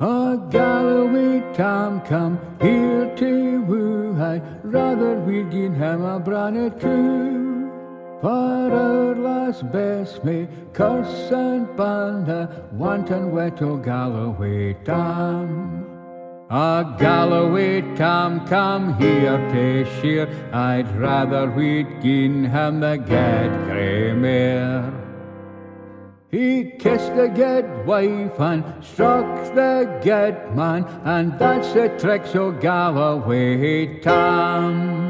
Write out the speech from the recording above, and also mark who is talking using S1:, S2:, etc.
S1: A Galloway Tam come here to woo, I'd rather we'd give him a branded coup. For our last Bess me curse and banda, wanton wet o Galloway Tam. A Galloway Tam come here to shear, I'd rather we'd gin him the gad grey mare. He kissed the ged wife and struck the ged man, and that's the tricks o' Galloway Tam.